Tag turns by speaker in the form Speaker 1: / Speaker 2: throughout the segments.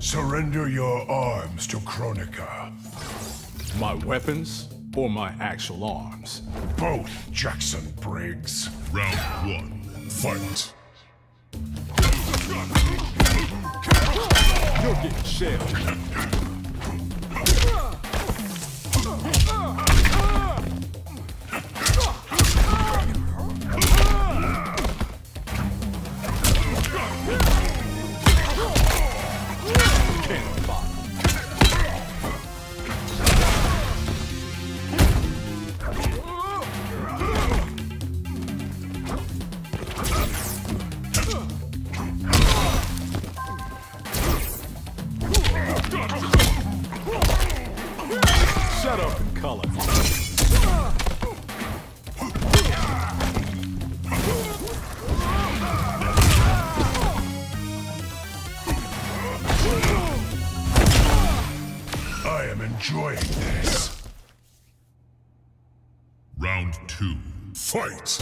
Speaker 1: Surrender your arms to Kronika.
Speaker 2: My weapons or my actual arms?
Speaker 1: Both, Jackson Briggs.
Speaker 3: Round one. Fight.
Speaker 2: You're getting shelled. Shut up and color.
Speaker 1: Enjoying this.
Speaker 3: Round two. Fight.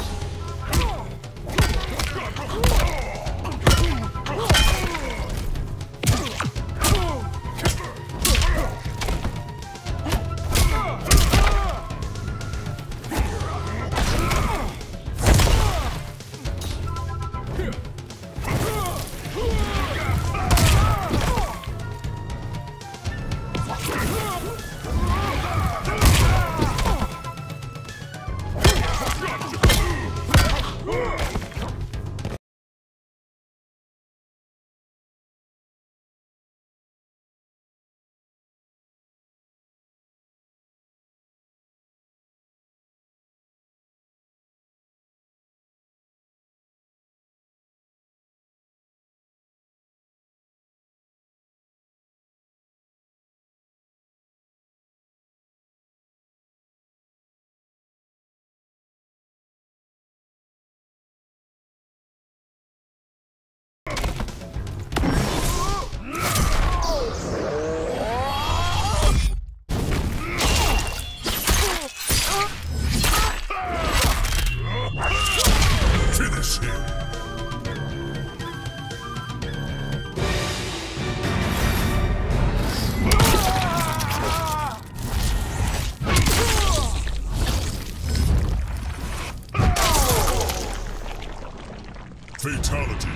Speaker 3: Fatality.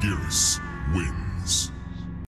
Speaker 3: Geras wins.